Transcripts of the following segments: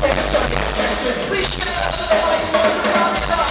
Take a turn, Texas. We should have the way,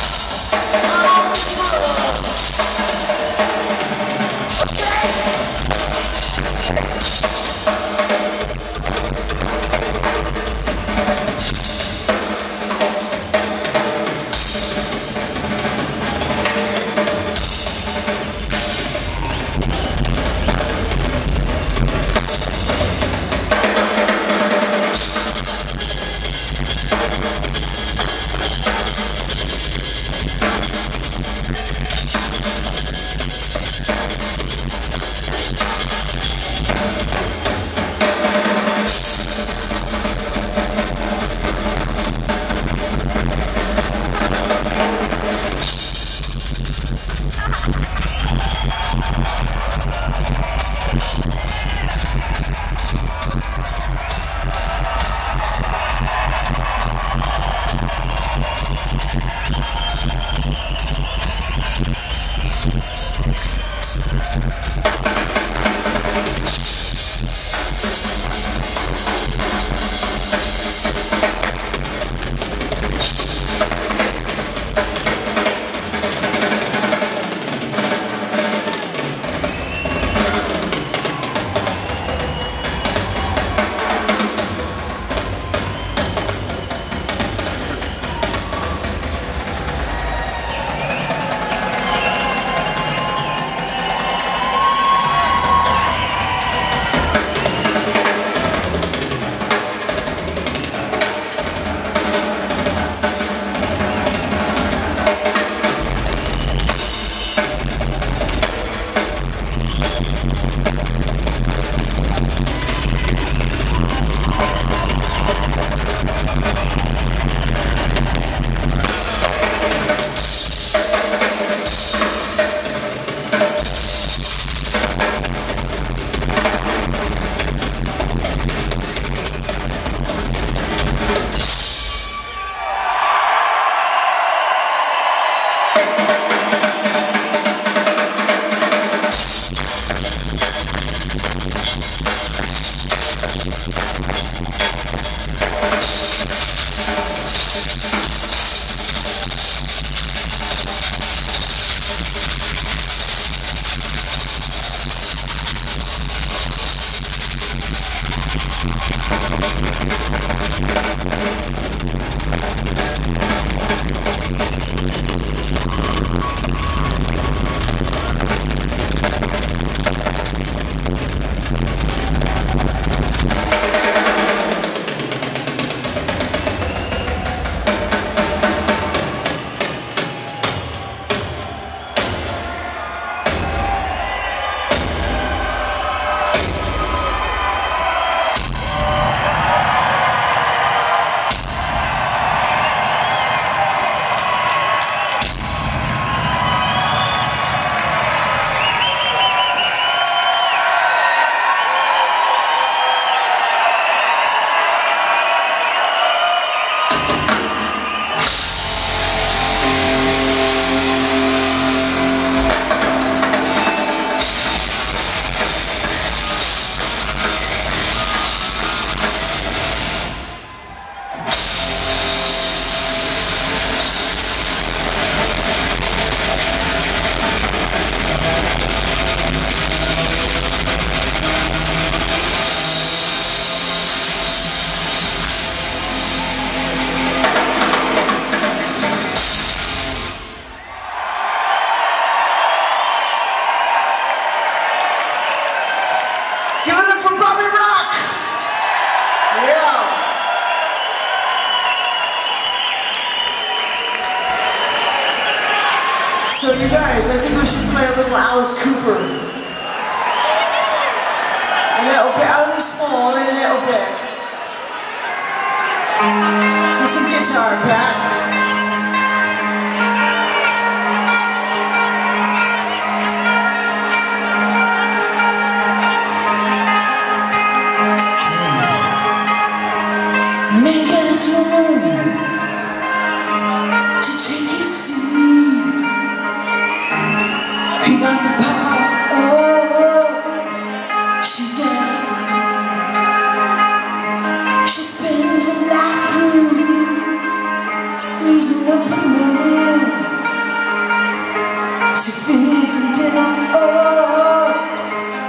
So you guys, I think we should play a little Alice Cooper. A little bit, only small, only a little bit. With some guitar, Pat. She feeds and dinner, oh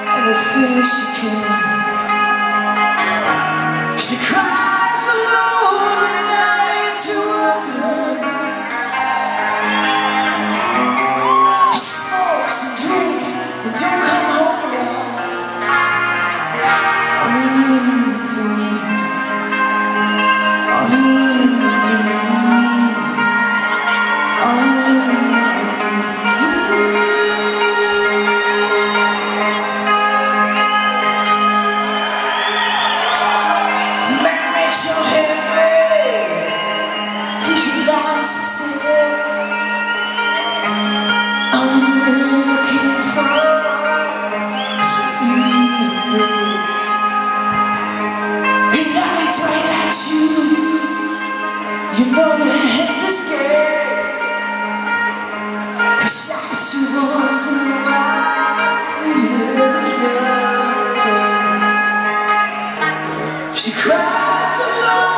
And I feel she can. cries alone.